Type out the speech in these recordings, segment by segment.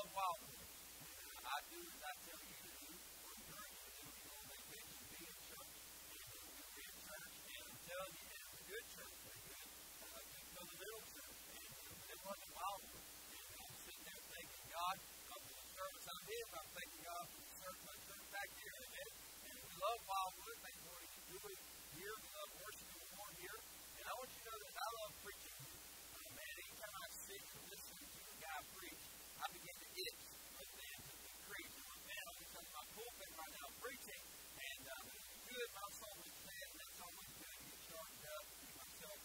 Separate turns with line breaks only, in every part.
love Wildwood. I do as I tell you to do, or encourage you to do. You go on vacation, be in church. And be in church, and telling you, it's a good church. A good, a good fundamental church. And it wasn't Wildwood. And I'm sitting there thinking, God, for the service I'm in, I'm thanking God for the service my church back here. Amen. And we love Wildwood. Thank you for you do here. We love worshiping the Lord here. And I want you to know that I love preaching here. Uh, man, anytime I sit and listen to a guy preach, I begin to itch. But then to increase. And like, man, I'm in my pulpit right now preaching. And um, it's good. My soul is fed. And that's always good to get charged up and get myself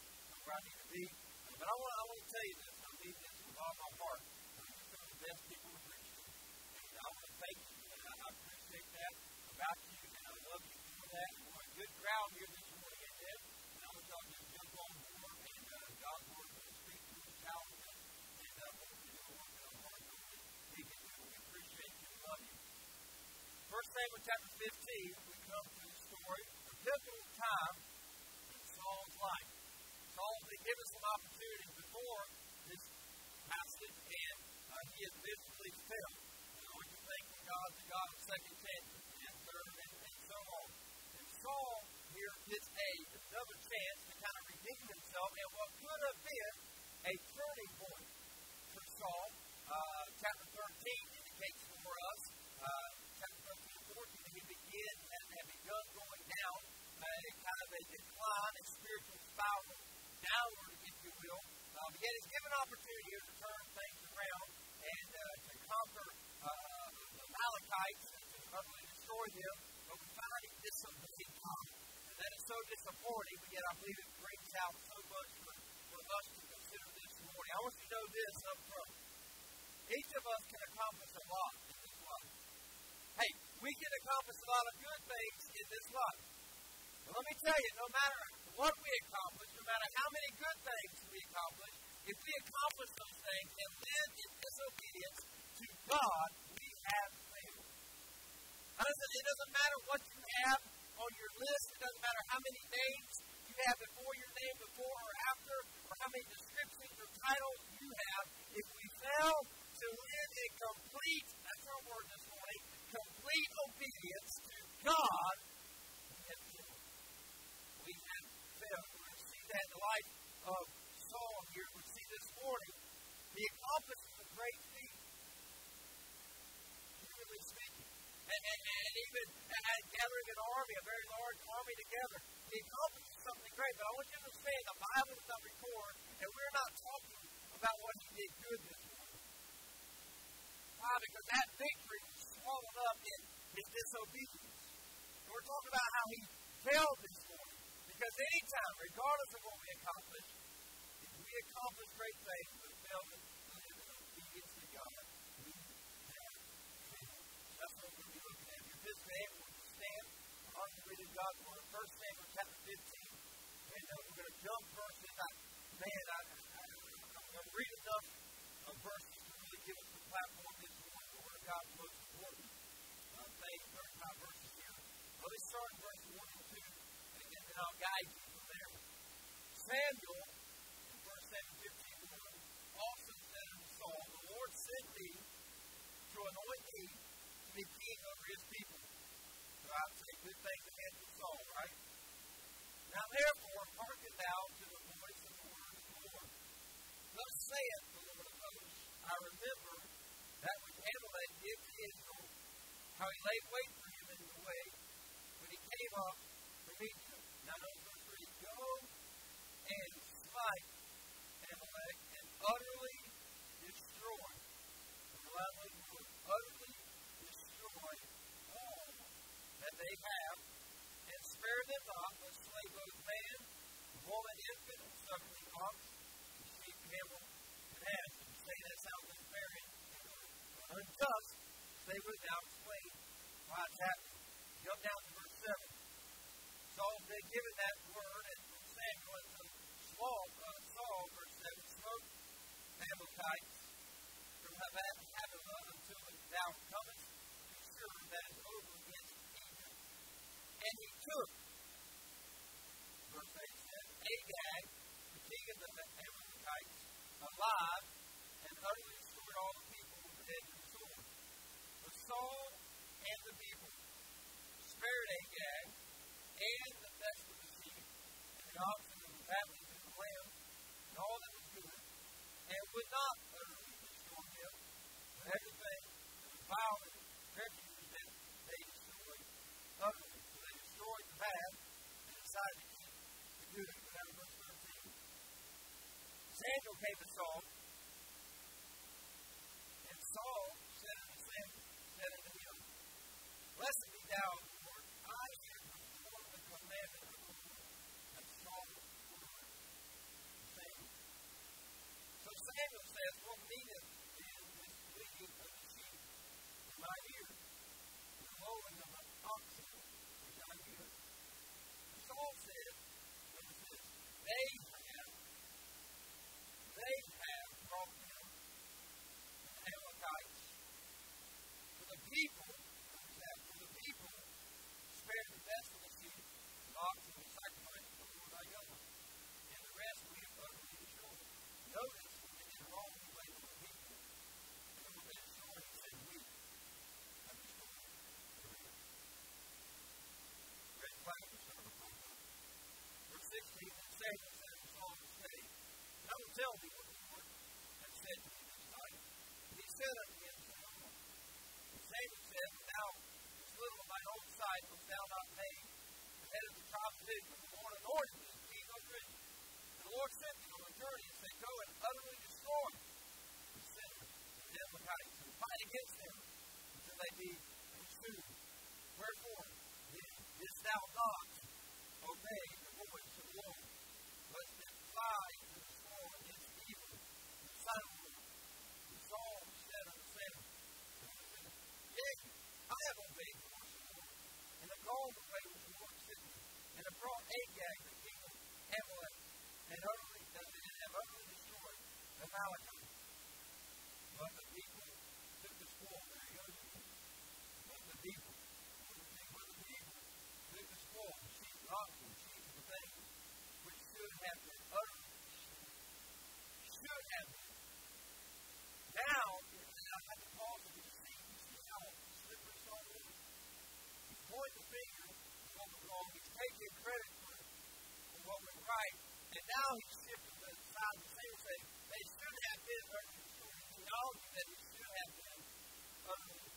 to. Uh, but I want, I want to tell you this. I mean this with all my heart. Some of the best people to preach to. And I want to thank you. And I, I appreciate that about you. And I love you for that. And we're a good crowd here this morning. Amen. And I want y'all to just jump on board. And uh, God's word will speak to us, challenge us. And uh, we'll continue to work in our hearts on this. We appreciate you. We love you. First Samuel chapter 15, we come to the story, a pivotal time in Saul's life. Saul been given some opportunities before this passage, and uh, he has miserably failed. You know, you think that God's God of second chances and third and, and so on. And Saul here gets a another chance to kind of redeem himself, and what could have been a turning point for Saul. Uh, chapter 13 indicates for us, uh, chapter 13 14, he began and had begun going down a kind of a decline, a spiritual spiral downward, if you will. Uh, but yet he's given opportunity here to turn things around and uh, to conquer uh, the Amalekites and to utterly destroy them. But we find he disobeyed God. And that is so disappointing, but yet I believe it brings out so much for, for us to consider this morning. I want you to know this up front. Each of us can accomplish a lot in this life. Hey, we can accomplish a lot of good things in this life. But let me tell you, no matter what we accomplish, no matter how many good things we accomplish, if we accomplish those things and live in disobedience to God, we have failed. Doesn't, it doesn't matter what you have on your list, it doesn't matter how many names you have before your name, before or after, or how many descriptions or titles you have. If we fail to live in complete, that's our word this morning, complete obedience to God, we have failed. We have failed. We're going to see the life of Saul here. We see this morning. He accomplishes a great feat, humanly speaking. And, and, and even and gathering an army, a very large army together, he accomplishes something great. But I want you to understand the Bible does not record, and we're not talking about what he did good this morning. Why? Because that victory was swallowed up in his disobedience. And we're talking about how he failed this. Because anytime, regardless of what we accomplish, if we accomplish great things but fail to live in obedience to God, we have. That's what we're going to looking at. If you're participating, would you stand? On the reading God's Word. First Samuel chapter 15. And uh, we're going to jump verses. I, man, I, I, I'm going to read enough of verses to really give us a platform this morning. The Word of God's most important uh, thing. 35 verses here. Let me start in verse 1 and 2, and, and I'll guide you from there. Samuel, in verse 7, 15, also said unto Saul, The Lord sent me to anoint thee to be king over his people. So I would say good thing to hand to Saul, right? Now therefore, hearken thou to the voice of the word of the Lord. Thus saith the Lord of hosts, I remember that which Amalek did to Israel, how he laid wait for him in the way when he came up from Egypt. Now notice verse 3, Go and smite Amalek and utterly destroy. The language word, utterly destroy all that they have, and spare them not, but slay both man, woman, infant, and suckling ox, and sheep, camel, and ass. You say that sounds unfair and unjust. They would now explain why it's happening. Jump down to verse 7. Saul had been given that word, Saul, Saul, verse 7, smote Amalekites from Hamath and Havilah until thou comest to Shur that is over against Egypt. And he took, verse 8 says, Agag, the king of the Amalekites, alive, and utterly destroyed all the people with the edge of the sword. But Saul and the people spared Agag and the best of the sheep and the oxen. Would not utterly restore him, but everything that was vile and refuse that they destroyed utterly. So they destroyed the bad and decided to keep the good. Samuel came to Saul Samuel says, What meaneth then this bleating of the sheep in my ear, the lowing of an oxen in thy ear? Saul said, They victory that saved us out of all faith. I will tell thee." what the Lord had said to me this night. And he said unto him, Satan said, Thou, this little of thine own side, wilt thou not pay? The head of the top of the Lord anointed this king of Israel. The Lord sent him on a journey and said, Go and utterly destroy the sinners and them without it. And fight against them until they be consumed. Wherefore, didst thou not obey all the way with the Lord's city, and have brought Agag, the king of Amalek, and utterly, and have utterly destroyed the Amalekite. But the people took the spoil. There he goes again. But the people, but the people took the spoil, the sheep, the oxen, sheep, and the things which should have been utterly, should have taking credit for what was right. And now he's shifting the side and saying, they should have been hurt. Acknowledging that it should have been hurt.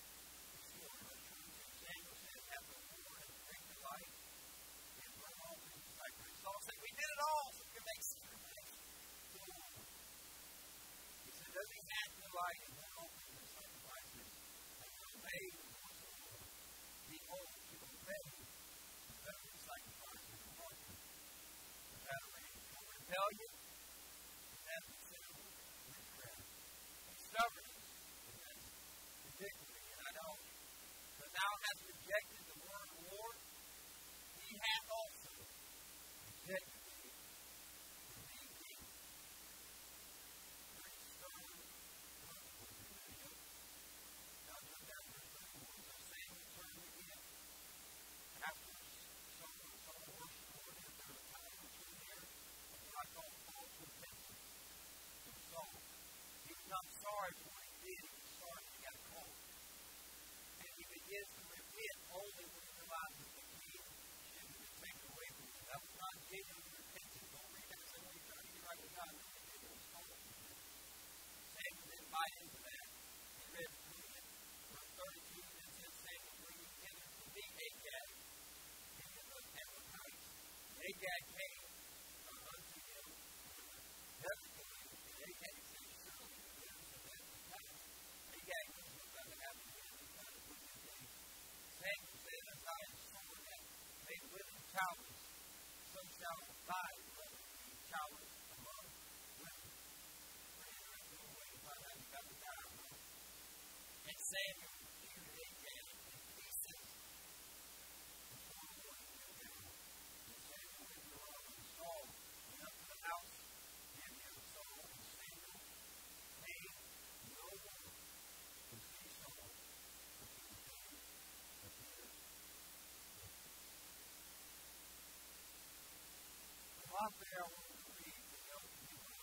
out there will be the young people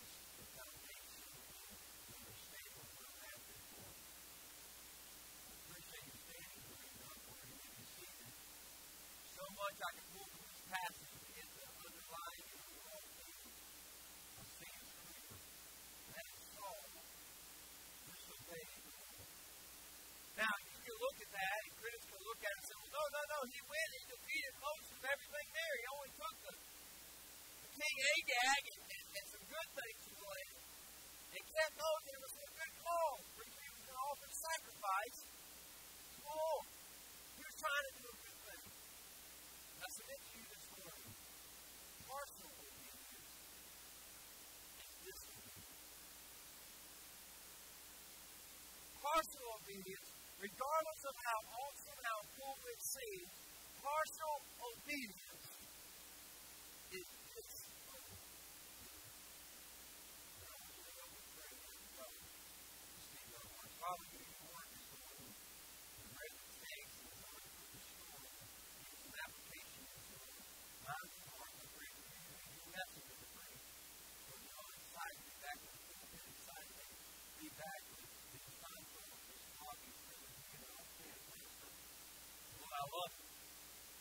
that makes you understand what that before. Appreciate you standing with me, not for you to be seated. So much I can regardless of how awesome, how cool it seems, partial obedience is disobedience. Probably going to work this morning. The great mistakes and some of the story, some application of story. Not as hard to bring to you, you message of the brain. But you know, inside, be back with the pulpit inside, and be back with the design for this hobby, for the you know, stand minister. Lord, I love you.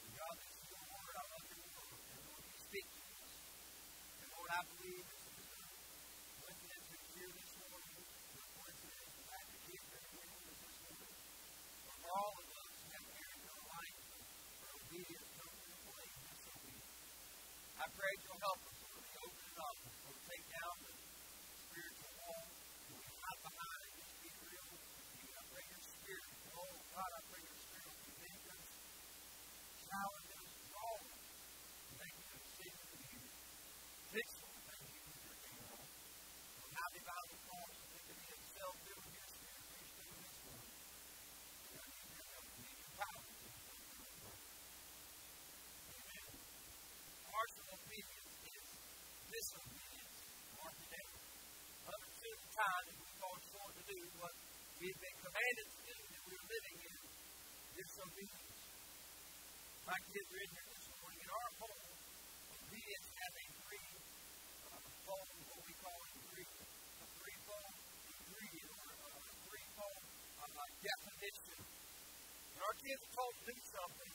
And God, this is your word. I love your word. And Lord, you speak to us. And Lord, I believe coincidence you're here this morning. No coincidence the fact that kids are here with this morning. For all of us who have areas in life for obedience, come to the place of disobedience. I pray that you'll help us, Lord, to open it up, Lord, take down the spiritual wall, that we hide behind and just be real with you. I pray your spirit, oh God, I pray your spirit will convict us, challenge us, draw us, to make a decision for you. Fix Lord, thank you for your kingdom. Lord, how they bow the cross, and they can be themselves filled with your spirit, please do this one. And I need your help, I need your power to do this. Amen. Partial obedience is disobedience. Mark it down. Two times we fall short to do what we've been commanded to do, and we're living in disobedience. My kids are in here this morning. In our home, obedience has a three uh, fold, what we call a three, a threefold ingredient or a, a threefold uh, definition. When our kids are told to do something,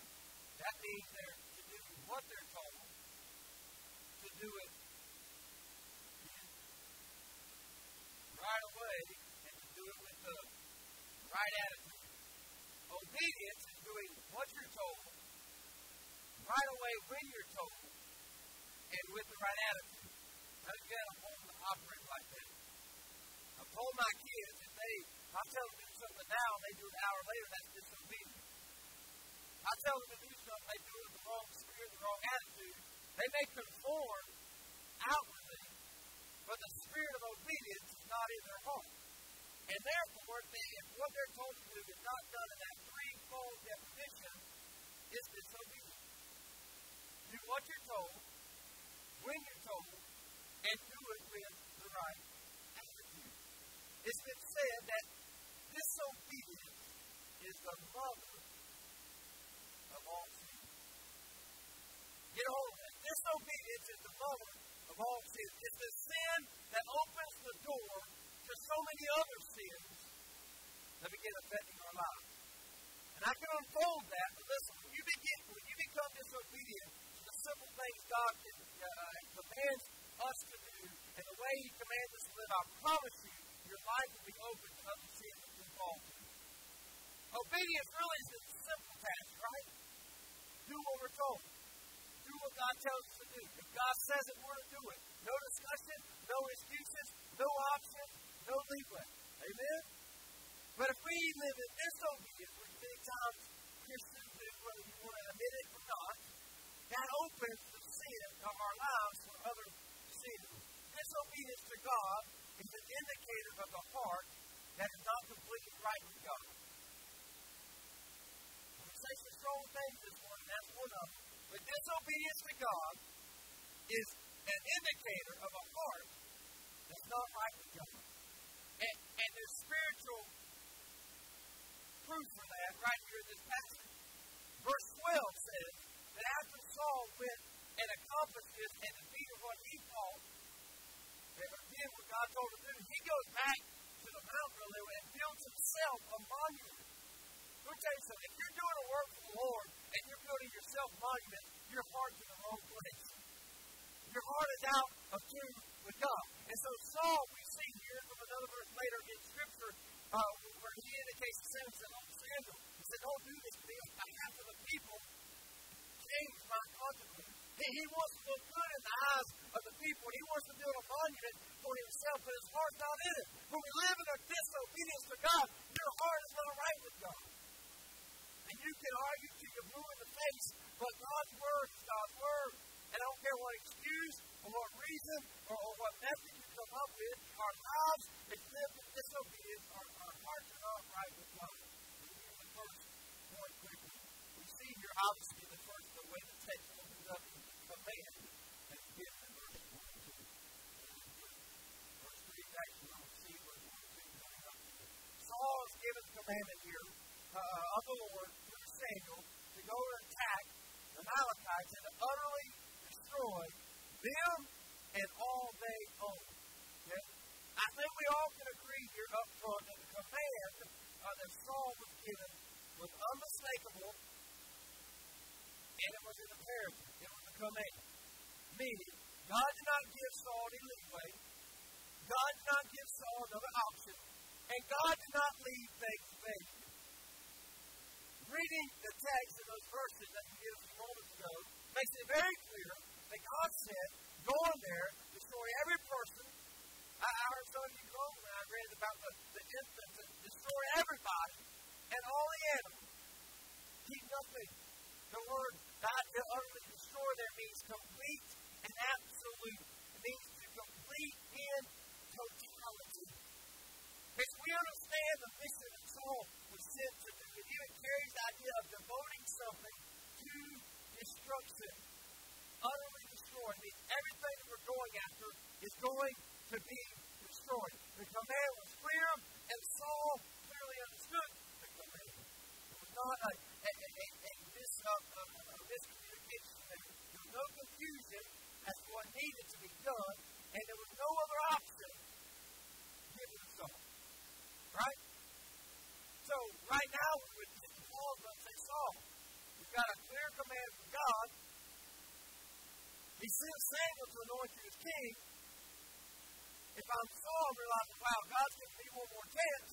that means they're to do what they're told, to do it away, and to do it with the right attitude. Obedience is doing what you're told, right away when you're told, and with the right attitude. Now, again, I'm home to operate like that. I told my kids if they, I tell them to do something now, and they do it an hour later, that's disobedience. I tell them to do something, they do it with the wrong spirit, the wrong attitude. They may conform outwardly, but the spirit of obedience not in their heart. And therefore, they, if what they're told to do is not done in that threefold definition, it's disobedience. Do what you're told, when you're told, and do it with the right attitude. It's been said that disobedience is the mother of all sin. Get a hold of that. Disobedience is the mother of all sin. It's the sin that opens the door to so many other sins that begin affecting our lives. And I can unfold that, but listen, when you begin, when you become disobedient to the simple things God uh, commands us to do, and the way He commands us to live, I promise you, your life will be open to other sins that you fall to. Obedience really is a simple task, right? Do what we're told. Do what God tells us to do. If God says it, we're to do it. No discussion, no excuses, no options, no leeway. Amen? But if we live in disobedience, which many times Christians do, whether you want to admit it or not, that opens the sin of our lives for other sins. Disobedience to God is an indicator of the heart that is not completely right with God. We say some strong things this morning, that's one. But disobedience to God is an indicator of a heart that's not right with God. And, and there's spiritual proof for that right here in this passage. Verse 12 says that after Saul went and accomplished this and defeated what he fought, and did what God told him to do, he goes back to the mountain and builds himself a monument. Let me tell you something. If you're doing a work for the Lord and you're building yourself monuments, your heart's in the wrong place. Your heart is out of tune with God. And so Saul, we see here from another verse later in Scripture, uh, where he indicates the same said, Oh, Samuel, he said, Don't do this me on behalf of the people. Change my consequence. He, he wants to look good in the eyes of the people. He wants to build a monument for himself, but his heart's not in it. When we live in a disobedience to God, your heart is not right with God. And you can argue till you're blue in the face, but God's word is God's word. And I don't care what excuse or what reason or, or what method you come up with, our lives, if lived in disobedience, our, our hearts are not right with God. The first point quickly. We see here, obviously, the first, the way the text opens up in command that's given in verse 1 and 2. Verse 3 is we'll see verse 1 and 2 coming up. Saul is given commandment here uh, of the Lord through Samuel to go and attack the Amalekites and to utterly destroy them and all they own. Okay? I think we all can agree here up front that the command uh, that Saul was given was unmistakable and it was. It was command. Meaning, God did not give Saul any leeway. God did not give Saul another option. And God did not leave things vacant. Reading the text in those verses that we did a few moments ago makes it very clear that God said, go in there, destroy every person. I, I heard some of you go when I read about the, the infants, destroy everybody and all the animals. Keep nothing. The word God to utterly destroy there means complete and absolute. It means to complete in totality. As we understand the mission that Saul was sent to do, it even carries the idea of devoting something to destruction. Utterly destroyed means everything that we're going after is going to be destroyed. The command was clear, and Saul clearly understood the command. It was not a, a, a, uh, a, a miscommunication. There was no confusion as to what needed to be done, and there was no other option given Saul. Right? So, right now, we would pause and say, Saul, you've got a clear command from God. He sent Samuel to anoint you as king. If I'm Saul, realizing, wow, God's given me one more chance.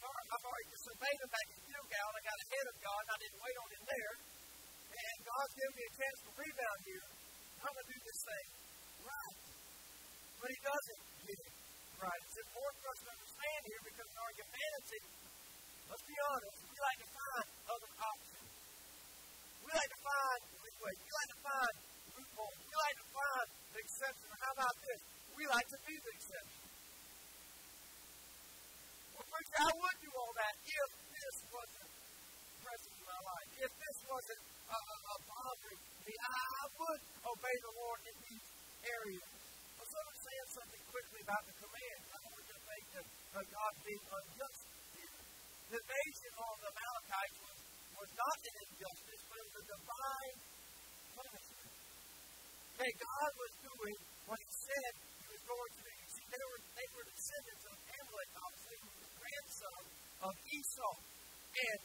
I've already, disobeyed him back in Gilgal, I got ahead of God, and I didn't wait on him there. God's given me a chance to rebound here. I'm going to do this thing right. But he doesn't get it right. It's important for us to understand here because in our humanity, let's be honest, we like to find other options. We like to find leeway. We like to find loopholes. We like to find the exception. How about this? We like to be the exception. Well, preacher, I would do all that if this wasn't present in my life. If this wasn't me, I, would obey the Lord in these areas. Well, so understand something quickly about the command. I don't want to think that uh, God being unjust here. The invasion on the Amalekites was, was not an injustice, but it was a divine punishment. Okay, God was doing what He said He was going to do. You see, they were, they were descendants of Amalek, obviously, was the grandson of Esau. And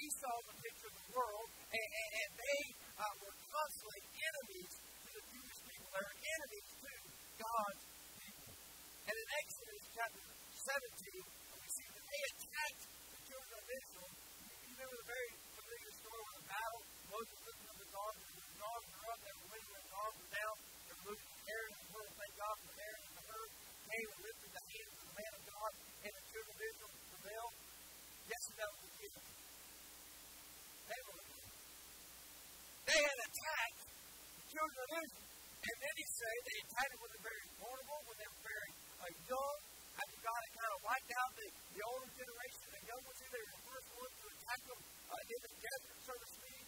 Esau was a picture of the world, and, and, and they uh, were constantly enemies to the Jewish people. They were enemies to God's people. And in Exodus chapter 17, we see that they attacked the children of Israel. You remember the very familiar story of the battle? Moses lifted up his arms, and his arms were up, they were lifting his arms were down, they were looking at Aaron and Hur, thank God for Aaron and Hur, came and lifted the hands of the man of God, and the children of Israel prevailed. Guess who that? They were. They had attacked the children of Israel. And then he said they attacked when they were very vulnerable, when they were very uh, young. After God had kind of wiped out the, the older generation, the young ones, they were the first ones to attack them uh, in the desert, so to speak.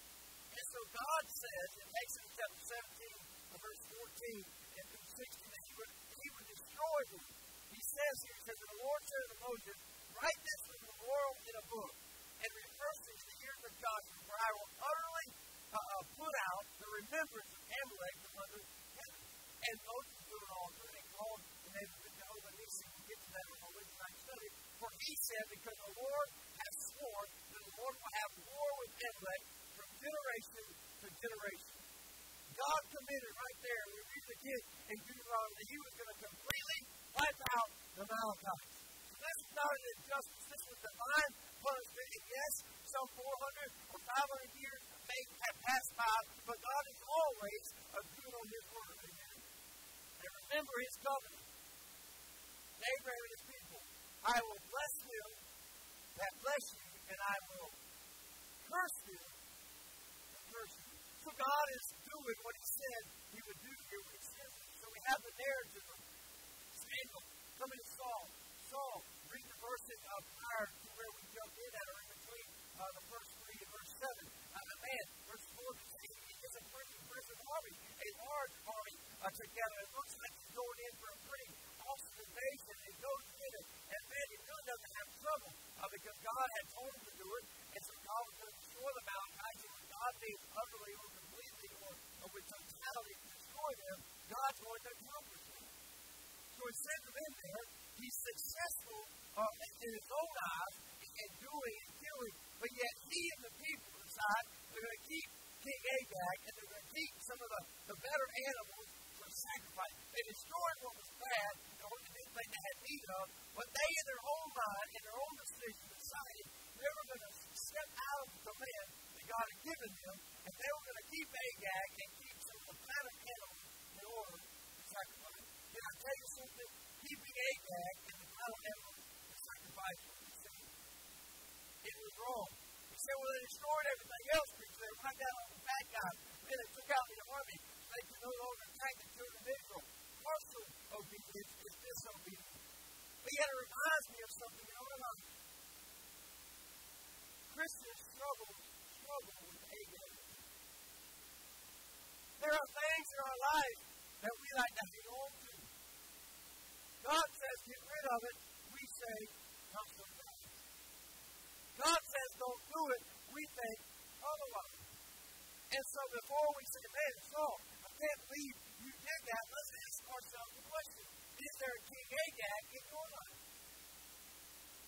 And so God says in Exodus chapter 17, verse 14 and through 16, that he would, he would destroy them. He says here, he says, the Lord said to Moses, write this for the in a book, and rehearse it in the ears of Joshua, for I will utterly uh, uh, put out the remembrance of Amalek from under heaven. And Moses blew an altar and called the name of Jehovah Nissi. We'll get to that in our Wednesday night study. For he said, because the Lord has sworn that the Lord will have war with Amalek from generation to generation. God committed right there, we read again in Deuteronomy, that He was going to completely wipe out the Amalekites. This is not an injustice, this was divine punishment. And yes, some 400 or 500 years may have passed by, but God is always a good on His word. Amen. And remember His covenant. Abraham and his people. I will bless them that bless you, and I will curse them that curse you. So God is doing what He said He would do here with His So we have the narrative of Samuel coming to Saul. Saul, verses of prior to where we jumped in at, or in between uh, the first three and verse 7. Uh, man, verse 4 to 6, is a pretty impressive army, a large army uh, together. It looks like he's going in for a pretty awesome invasion. It goes in it, and man, he really doesn't have trouble uh, because God had told him to do it, and so God was going to destroy the Amalekites, and when God being utterly or completely or, or with totality to destroy them, God's going to accomplish that. So instead of in there, he's successful uh, in his own eyes in doing and killing, but yet he and the people decide they're going to keep King Agag and they're going to keep some of the, the better animals for sacrifice. They destroyed what was bad and what they didn't think they had need of, but they in their own mind, in their own decision, decided they were going to step out of the land that God had given them, and they were going to keep Agag and keep some of the better animals in order to sacrifice. Can I tell you something? Keeping Agag and the better animals to sacrifice was sin. It was wrong. He said, well, they destroyed everything else because they went down on the bad guys. Then they took out the army. They could no longer attack the children of Israel. Partial obedience is disobedience. But yet it reminds me of something in our life. Christians struggle, struggle with Agag. There are things in our life that we like to hang on to. God says, get rid of it. We say, not so fast. God says, don't do it. We think otherwise. And so before we say, man, Saul, I can't believe you did that, let's ask ourselves the question Is there a King Agag in your life?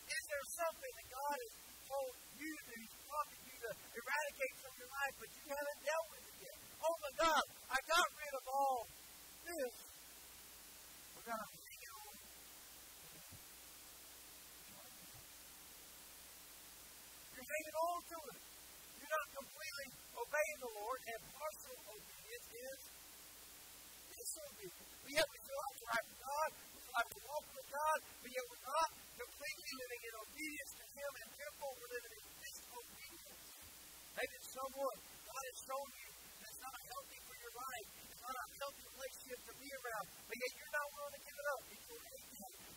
Is there something that God has told you to do, prompted you to eradicate from your life, but you haven't dealt with it yet? Oh my God, I got rid of all this. We're going to hang it on. You're hanging on to it. You're not completely obeying the Lord, and partial obedience is disobedience. But yet we feel like God, we feel like we're with God, but yet we're not completely living in obedience to Him, and therefore we're living in disobedience. Maybe it's someone God has shown you that's not healthy for your life, it's not a healthy relationship to be around, but yet you're not willing to give it up.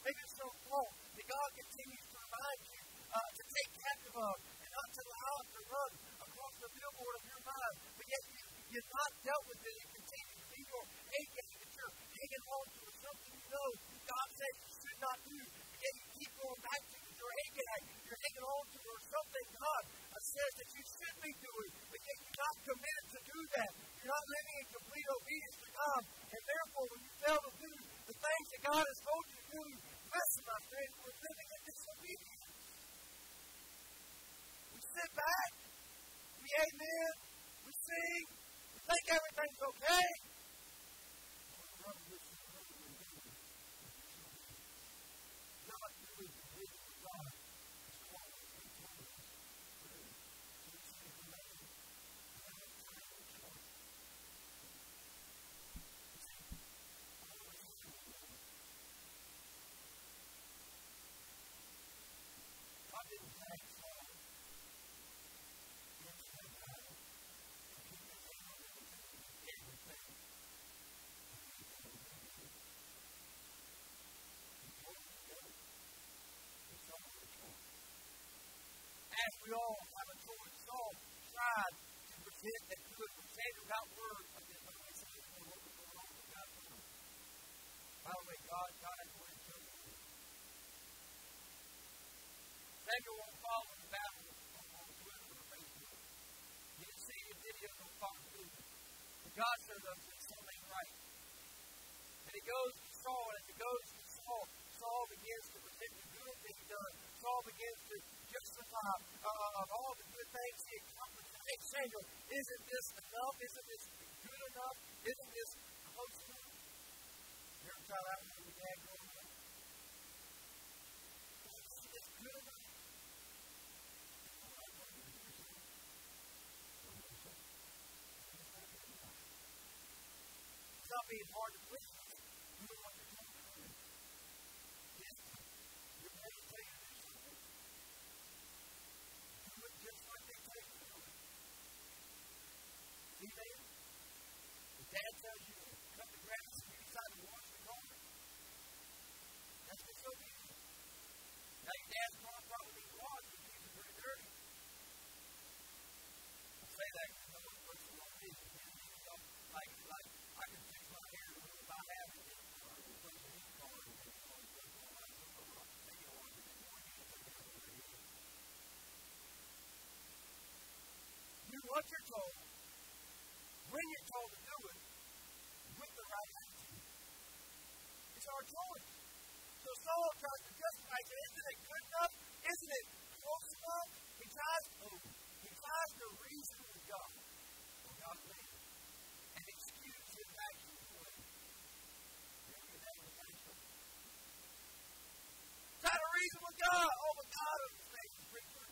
Maybe it's some fault that God continues to remind you uh, to take captive of and not to allow it to run across the billboard of your mind, but yet you, you've not dealt with it and continue to be your aching that you're hanging on to or something you know God says you should not do, but yet you keep going back to it. Your Agag, you're hanging on to or something God says that you should be doing, but yet you're not committed to do that. You're not living in complete obedience to God, and therefore when you fail to do the things that God has told you to do, listen, my friend, we're living in disobedience. We sit back, we amen, we sing, we think everything's okay. Not doing the will of God is called to be told. God didn't thank Saul. He didn't say that. He didn't say everything. He told him to go. It's not a choice. As we all have a choice, Saul tried to pretend that was from Samuel got word of this, but they said what was going on with God's son. By the way, God, God has word to you. Samuel won't follow the battle on, on Twitter or Facebook. You can see the video on Fox News. But God says unto him, something right. And he goes to Saul, and as he goes to Saul, Saul begins to present the good that he done. Saul begins to justify uh, of all the good things he accomplished. Hey, Samuel, isn't this enough? Isn't this good enough? Isn't this close enough? You ever try that with your dad growing up? Isn't this good enough? It's not being hard to please. You know what you're doing. Yes. You're meditating. Do it just like they tell you to do it. See there? The dad tells you to cut the grass, you decide to wash the car. Now your dad's car probably but these are pretty dirty. I say that because I want to put some on me. Like, like, I can fix my hair if I have it. Do what you're told, when you're told to do it, with the right attitude. It's our choice. So Saul tries to justify it. Isn't it good enough? Isn't it close enough? He tries, oh, he tries to reason with God. Well, God. And excuse his actions away. Remember name was Rachel? Try to reason with God. Oh, but God understands the preacher.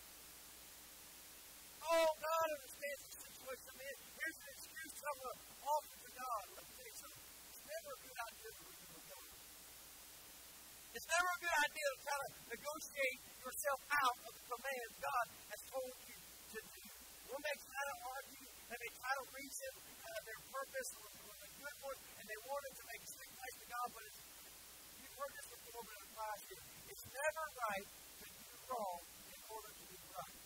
Oh, God understands the situation I'm in. Here's an excuse to offer to God. Let me tell you something. It's never a good idea to reason. It's never a good idea to try to negotiate yourself out of the commands God has told you to do. When they try to argue and they try to reason uh, their purpose or, or the good one, and they want it to make a sweet place to God, but it's, you've heard this before, but it applies here. It's never right to do wrong in order to do right.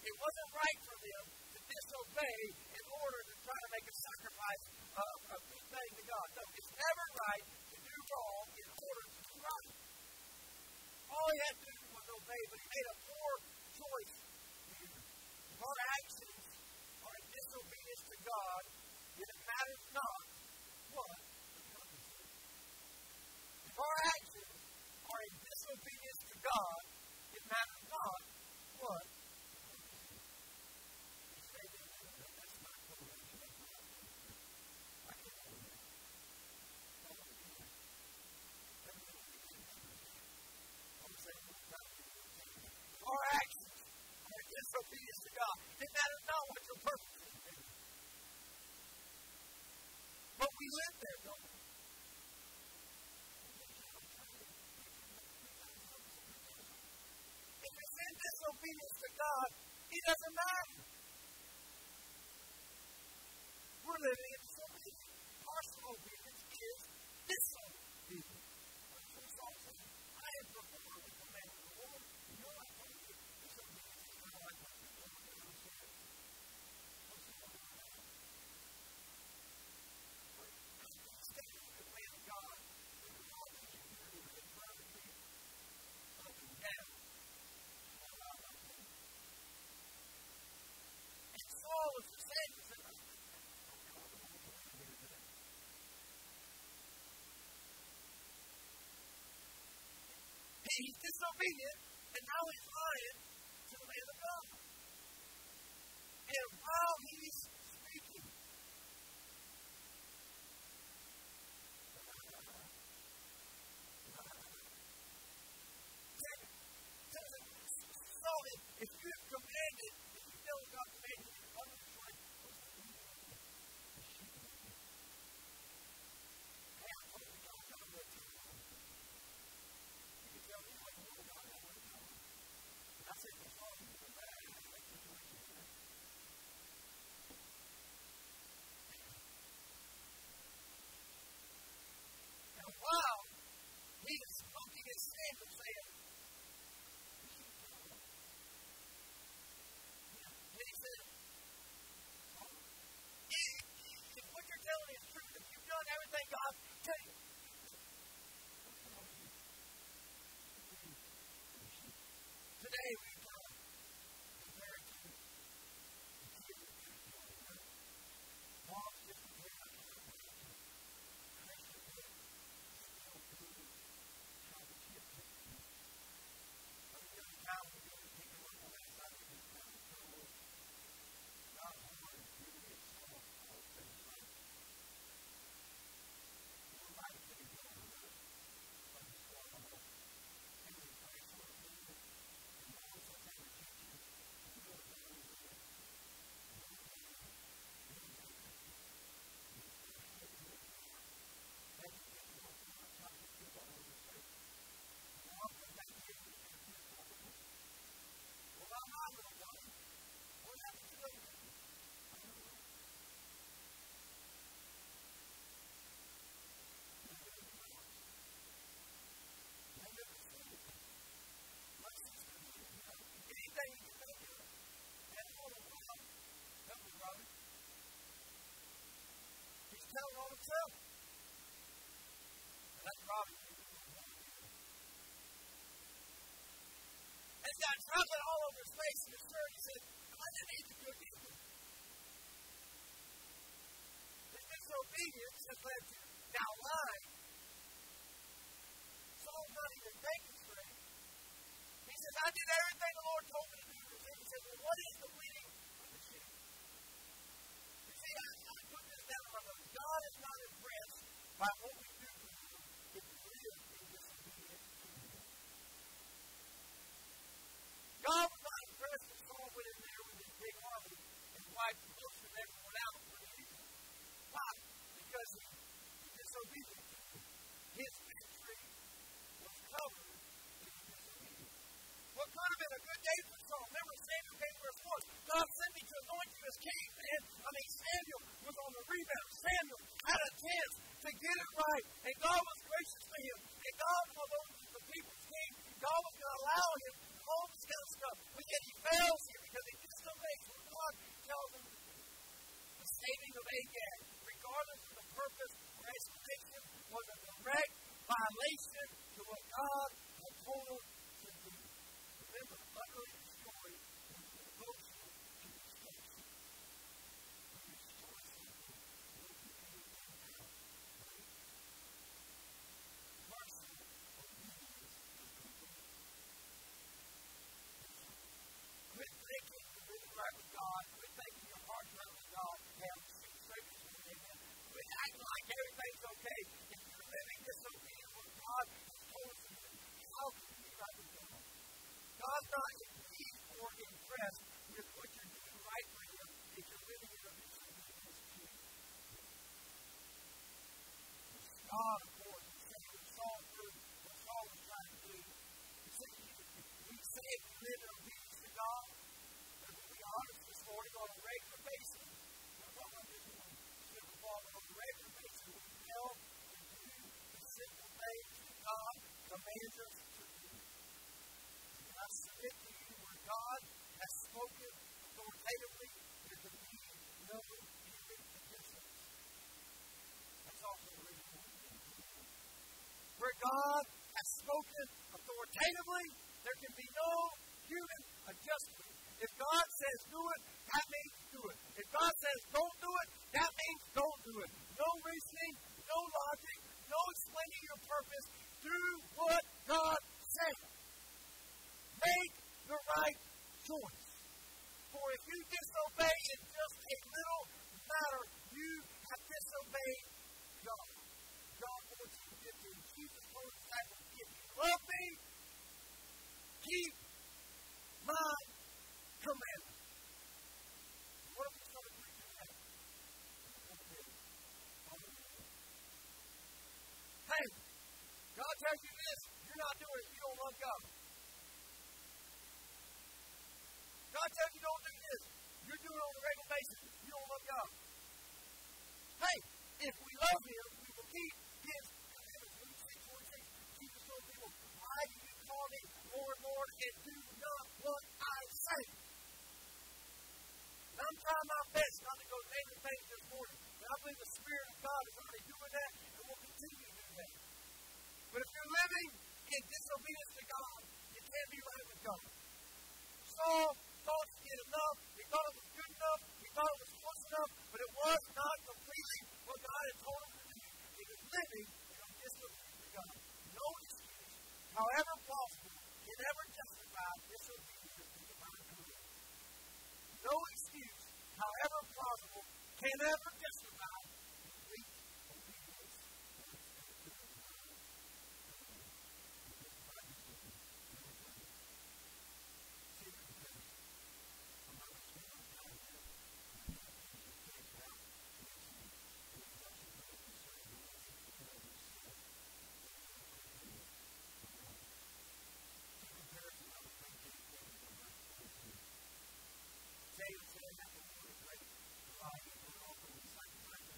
It wasn't right for them to disobey in order to try to make a sacrifice of a good thing to God. No, it's never right to do wrong in order to do right. All he had to do was obey, but he made a poor choice. If our actions are in disobedience to God, then it matters not what the purpose. If our actions are in disobedience to God, it matters not what our actions are disobedience to God. That is not what your purpose is. But we live there, don't we? If it's in disobedience to God, it doesn't matter. We're living in disobedience. Partial obedience is disobedience. That's what Saul said. I have performed the command of the Lord. You know what I told you? Disobedience is not like what people don't understand. What's the point of that? Stay with the plan of God. When we all need you here, we're in front of you. Up and down. And Saul was the same. He said, he's disobedient, and now he's lying to the man of God. And while Has got chocolate all over his face, and his shirt. He said, eat the cookie. His disobedience has led to now lying. Saul's not even thinking straight. He says, I did everything the Lord told me to do. He said, Well, what is the bleating of the sheep? You see, I, I put this down on my God is not impressed by what we do for him if we live in disobedience. God was not impressed that Saul went in there with his big army and wiped most of everyone out for evil. Why? Because he was disobedient. His victory was covered in disobedience. What could have been a good day for Saul? Remember, Samuel came verse 1. God sent me to anoint you as king, man. I mean, Samuel was on the rebound. Samuel had a chance to get it right, and God was gracious to him. And God, although he was the people's king, God was going to allow him all this kind of stuff. But yet he fails here because he disobeys what God tells him to do. The saving of Agag, regardless of the purpose or explanation, was a direct violation to what God had told him to do. Remember, utterly destroyed was the devotion to destruction. Mercy, obedience, Quit thinking you're really right with God. Quit thinking your heart's right with God. Have six seconds with Him. Quit acting like everything's okay. If you're living disobedient with God, has told you, how can you be right with God? God's not pleased or impressed with what you're doing right for Him if you're living in a disobedience to Him. God, of course, is saying what Saul did, what Saul was trying to do. He said, we say we live in obedience to God, but to be honest this morning, on a regular basis, we're not going to do civil law, but on a regular basis, we fail to do the simple things that God commands us to do. And I submit to you where God has spoken authoritatively, there can be no human resistance. That's also the reason where God has spoken authoritatively, there can be no human adjustment. If God says do it, that means do it. If God says don't do it, that means don't do it. No reasoning, no logic, no explaining your purpose. Do what God says. Make the right choice. For if you disobey in just a little matter, you have disobeyed God. John 14, 15. Jesus told his disciples, me, keep my commandments. Hey, God tells you this, you're not doing it, you don't love God. God tells you don't do this, you're doing it on a regular basis, you don't love God. Hey, if we love Him, we will keep His commandments. Luke 6 46, Jesus told people, Why do you call me Lord, Lord, and do not what I say? And I'm trying my best not to go name things this morning, but I believe the Spirit of God is already doing that and will continue to do that. But if you're living in disobedience to God, you can't be right with God. Saul thought he did enough, he thought it was good enough, he thought it was close enough, but it was not completely what God had told him to do. He was living in disobedience to God. No excuse, however plausible, can ever justify disobedience to divine command. No excuse, however plausible, can ever justify complete obedience. David said, "That's a really great life. We're all going to sacrifice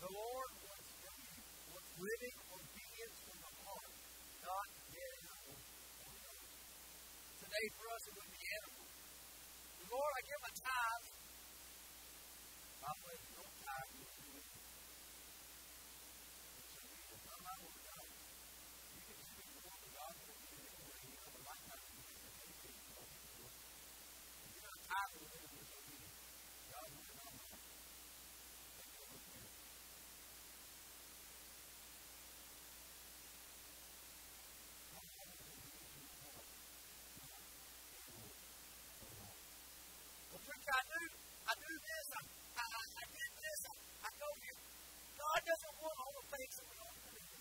The Lord wants from you wants living obedience from the heart, not getting Today for us it would be animal. Lord, I give my tithe. God bless you. Don't tithe. You do it. It's not my word, God. You can speak the word of God, but you can do it. You have a lifetime to do it. You're not tithing with it. God will not mind. Thank you, Lord. Well, preacher, I do, I do this, I, I, I, I did this, I, I go here. God doesn't want all the things that we ought to do.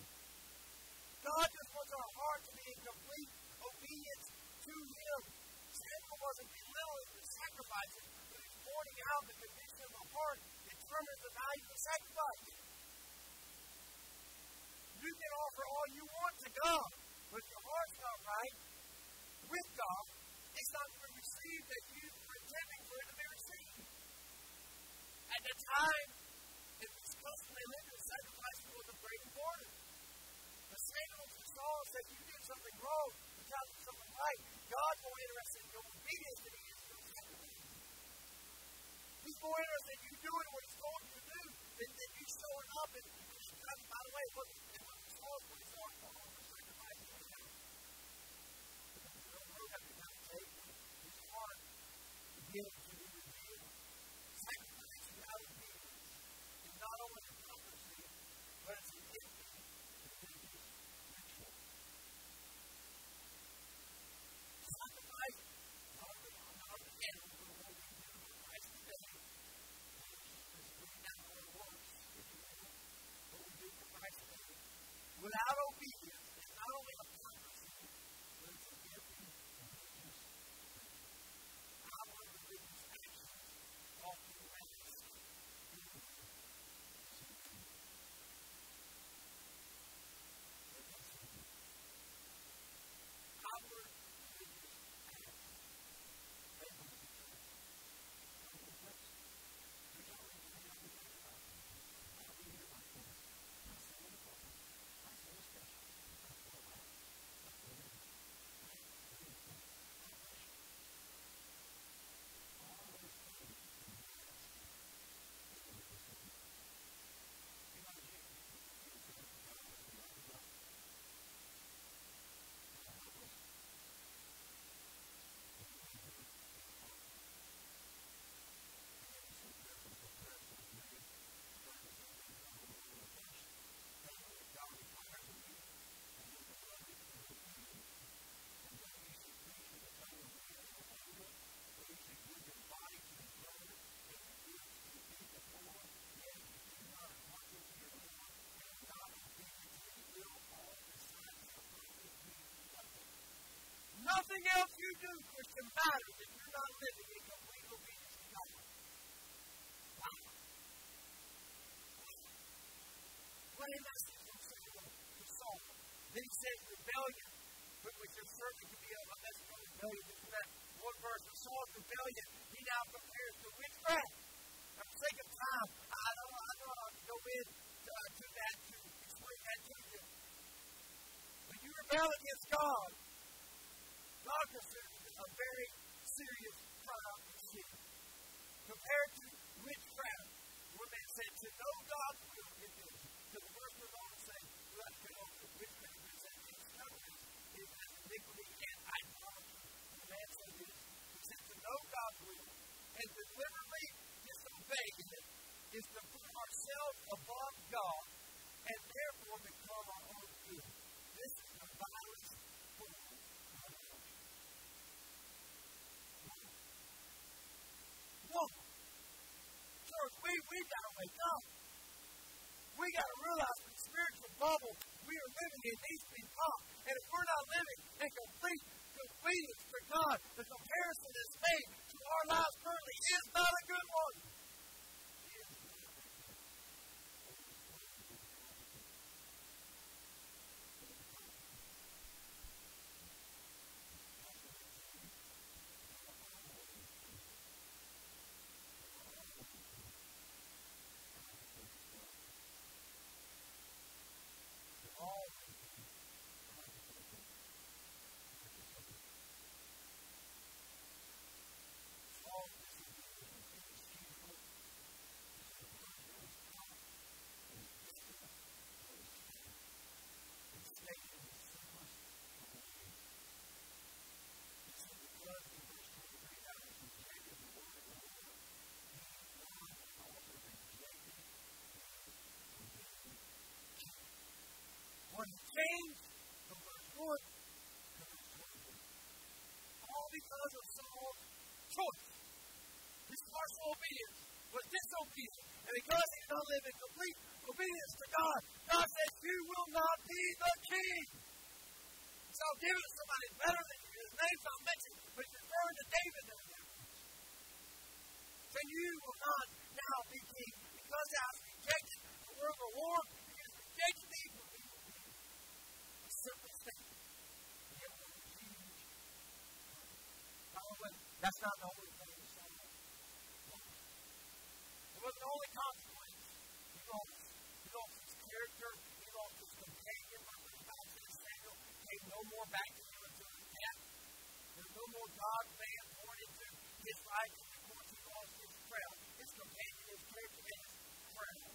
God just wants our heart to be in complete obedience to Him. Samuel wasn't belittling the sacrifices, but he's pointing out the condition of the heart determines the value of sacrifice. You can offer all you want to God, but if your heart's not right with God, it's not going to receive that you were intending for it to be received. At the time, it was customary the sacrifice was of great importance. The Samuel and Saul said, You did something wrong, got to do right. God's more interested in your obedience than he is your sacrifice. He's more interested in you doing what he's told you to do than, than you showing up and, and by the way, it wasn't what he Nothing else you do, Christian, matters if you're not living in complete obedience to God. Wow. To. Then he said rebellion, but which there certainly could be a message of rebellion before that. One verse of Saul's rebellion, he now compares to witchcraft. For sake of time, I don't, I don't know how to go in to, uh, to that to explain that to you. When you rebel against God, God considers a very serious crime of sin. Compared to witchcraft, where they said to know God's will in this. The verse goes on to say, let me know that witchcraft is an extravagance, is an iniquity and idolatry. And the man said this, he said to know God's will and deliberately disobey it is to put ourselves above God and therefore become our own good. This is the vilest form of idolatry. Whoa. Church, we, we got to wake up. We got to realize the spiritual bubble we are living in needs to be. And if we're not living in complete obedience to God, the comparison that's made to our lives currently is not a good one. When he changed from verse 1 to verse 22. All because of Saul's choice. His partial obedience was disobedient. And because he did not live in complete obedience to God, God says, You will not be the king. So I'll give it to somebody better than you. His name's not mentioned, but he's referring to David there. So you will not now be king because thou hast rejected the word of the Lord, because rejected me will be a simple statement. It will be huge. By the way, that's not the only thing he said. It wasn't the only consequence. He lost, he lost his character, he lost his companion, remember the Bible says Samuel came no more back to him until his death. There's no more God man born into his life, and of course he lost his crown, his companion, his character, and his crown.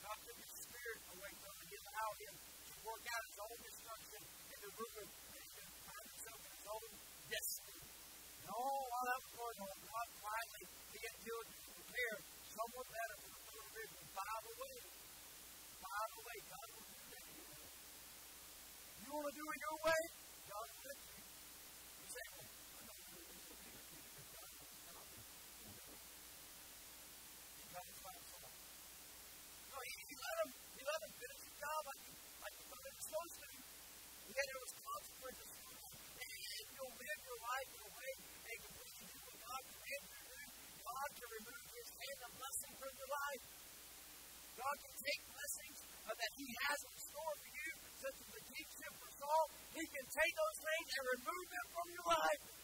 God took his spirit away from him, he allowed him to work out his own destruction and to ruin and to find himself in his own destiny. And all while that was going on, God finally began to prepare someone better for the throne of Israel. By the way, by the way, God will do that anyway. You want to do it your way? God will you. You say, well, I'm not going to do it your way because God got his final song. No, he, he let him, he let him finish the job like like he thought he was supposed to. And yet there was consequences. And if you'll live your life in a way and completely do what God commanded you to do, God can remove his hand of blessing from your life. God can take blessings that He has in store for you, such as the Saul. He can take those things and remove them from your life.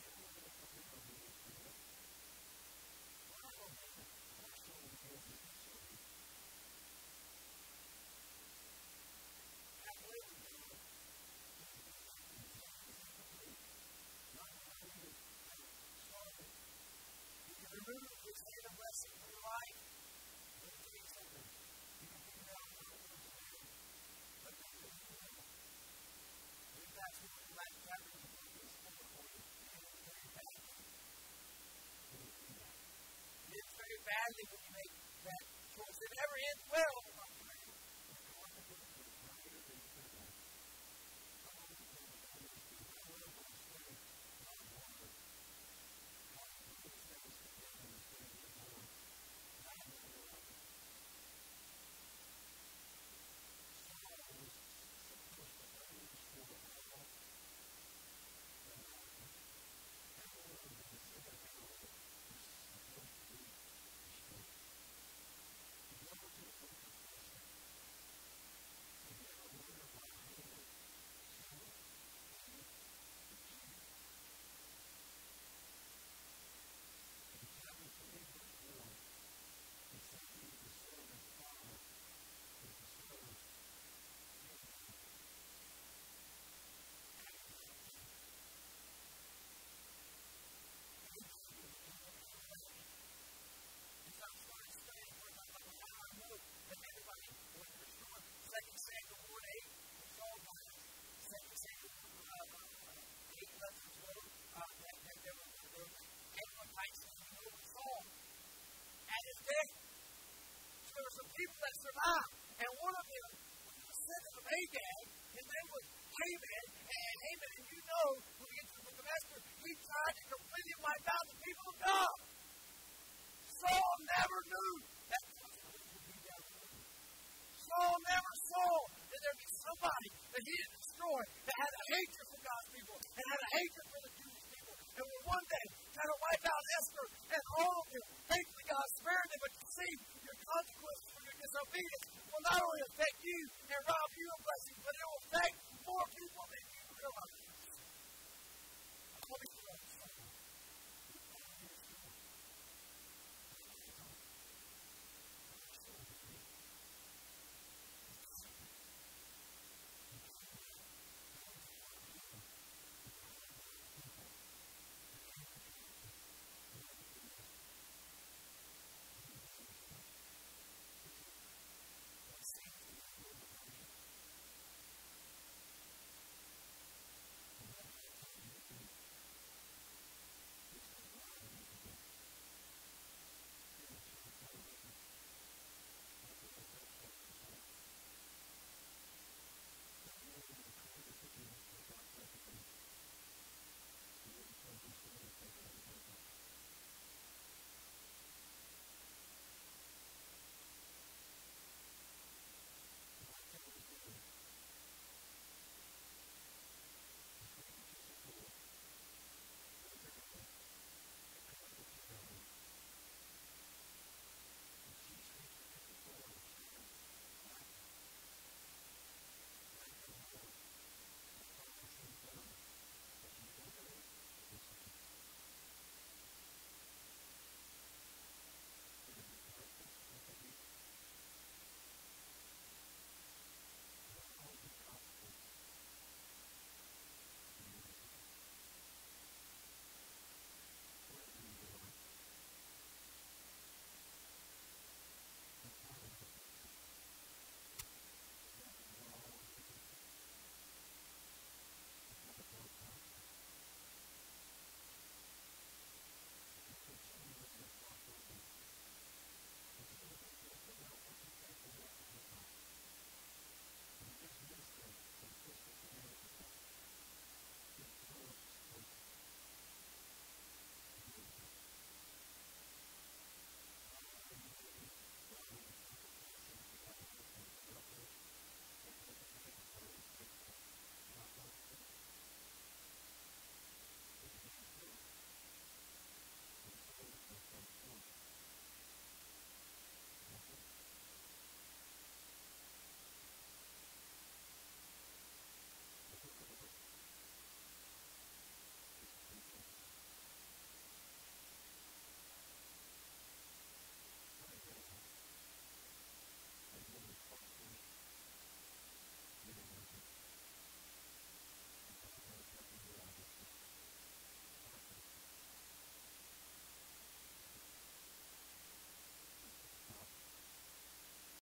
A hatred for the Jewish people and would one day try to wipe out Esther and all of them. Thankfully, God spared them, but you see, your consequences for your disobedience will not only affect you and rob